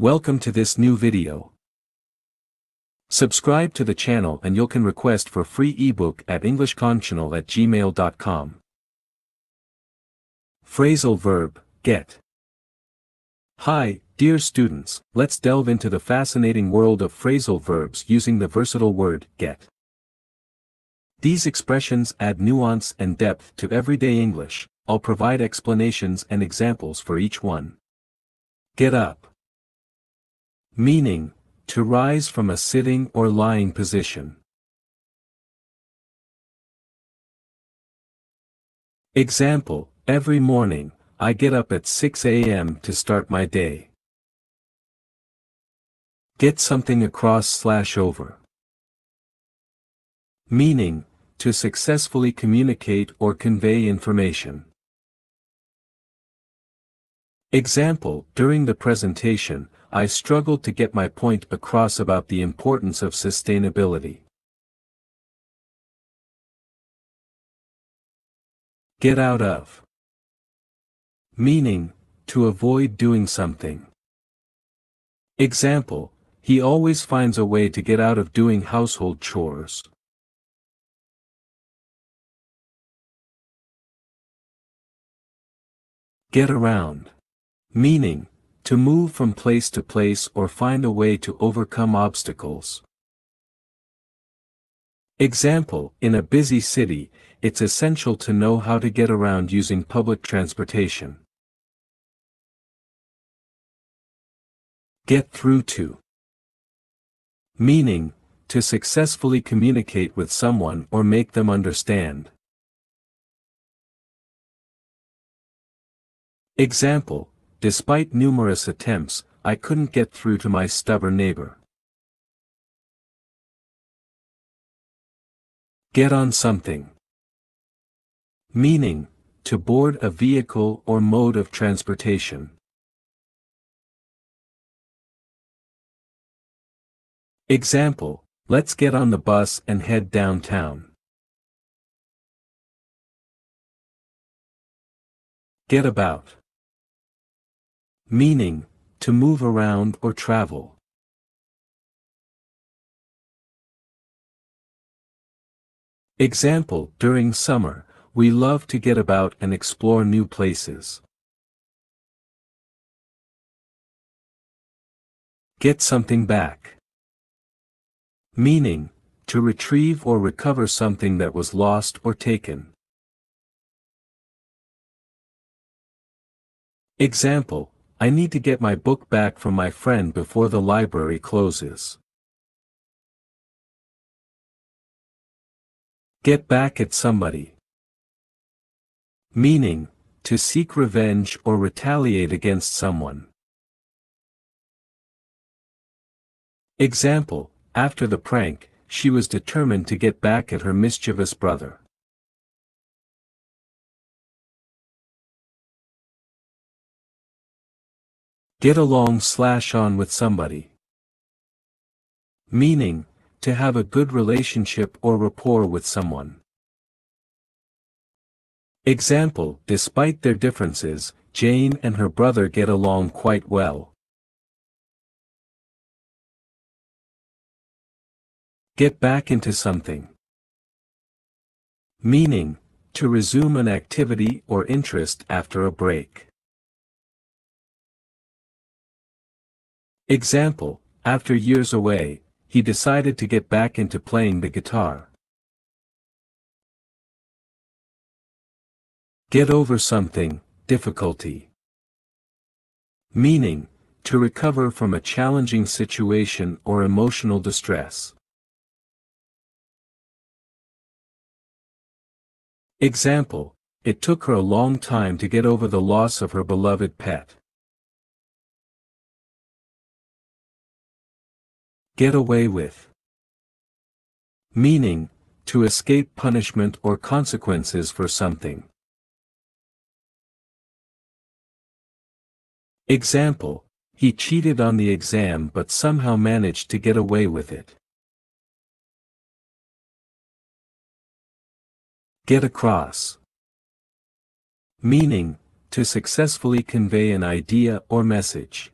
Welcome to this new video. Subscribe to the channel and you can request for free ebook at englishconchannel at gmail.com. Phrasal verb, get. Hi, dear students, let's delve into the fascinating world of phrasal verbs using the versatile word, get. These expressions add nuance and depth to everyday English, I'll provide explanations and examples for each one. Get up. Meaning, to rise from a sitting or lying position. Example, every morning, I get up at 6 a.m. to start my day. Get something across slash over. Meaning, to successfully communicate or convey information. Example, during the presentation, I struggled to get my point across about the importance of sustainability. Get out of. Meaning, to avoid doing something. Example, he always finds a way to get out of doing household chores. Get around. Meaning, to move from place to place or find a way to overcome obstacles. Example, in a busy city, it's essential to know how to get around using public transportation. Get through to. Meaning, to successfully communicate with someone or make them understand. Example, Despite numerous attempts, I couldn't get through to my stubborn neighbor. Get on something. Meaning, to board a vehicle or mode of transportation. Example, let's get on the bus and head downtown. Get about. Meaning, to move around or travel. Example, during summer, we love to get about and explore new places. Get something back. Meaning, to retrieve or recover something that was lost or taken. Example, I need to get my book back from my friend before the library closes. Get back at somebody. Meaning, to seek revenge or retaliate against someone. Example, after the prank, she was determined to get back at her mischievous brother. Get along slash on with somebody. Meaning, to have a good relationship or rapport with someone. Example, despite their differences, Jane and her brother get along quite well. Get back into something. Meaning, to resume an activity or interest after a break. Example, after years away, he decided to get back into playing the guitar. Get over something, difficulty. Meaning, to recover from a challenging situation or emotional distress. Example, it took her a long time to get over the loss of her beloved pet. Get away with. Meaning, to escape punishment or consequences for something. Example, he cheated on the exam but somehow managed to get away with it. Get across. Meaning, to successfully convey an idea or message.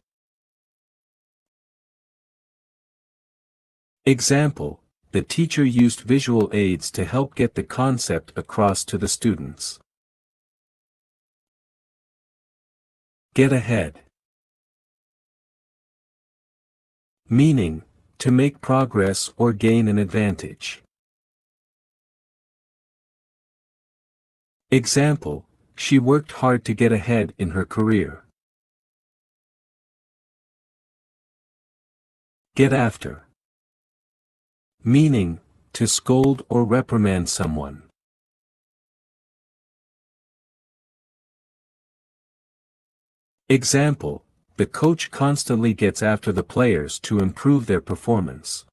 Example, the teacher used visual aids to help get the concept across to the students. Get ahead. Meaning, to make progress or gain an advantage. Example, she worked hard to get ahead in her career. Get after. Meaning, to scold or reprimand someone. Example, the coach constantly gets after the players to improve their performance.